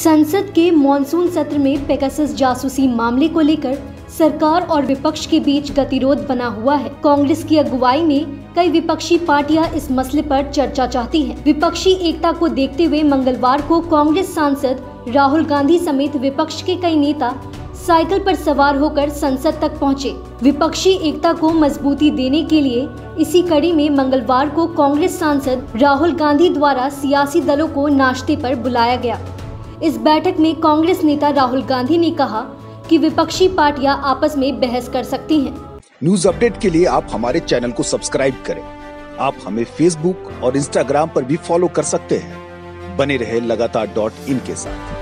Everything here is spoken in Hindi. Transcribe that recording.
संसद के मॉनसून सत्र में पेगासस जासूसी मामले को लेकर सरकार और विपक्ष के बीच गतिरोध बना हुआ है कांग्रेस की अगुवाई में कई विपक्षी पार्टियाँ इस मसले पर चर्चा चाहती हैं। विपक्षी एकता को देखते हुए मंगलवार को कांग्रेस सांसद राहुल गांधी समेत विपक्ष के कई नेता साइकिल पर सवार होकर संसद तक पहुँचे। विपक्षी एकता को मजबूती देने के लिए इसी कड़ी में मंगलवार को कांग्रेस सांसद राहुल गांधी द्वारा सियासी दलों को नाश्ते पर बुलाया गया इस बैठक में कांग्रेस नेता राहुल गांधी ने कहा कि विपक्षी पार्टियाँ आपस में बहस कर सकती हैं। न्यूज़ अपडेट के लिए आप हमारे चैनल को सब्सक्राइब करें। आप हमें फेसबुक और इंस्टाग्राम पर भी फॉलो कर सकते हैं। बने रहे लगातार डॉट इन के साथ।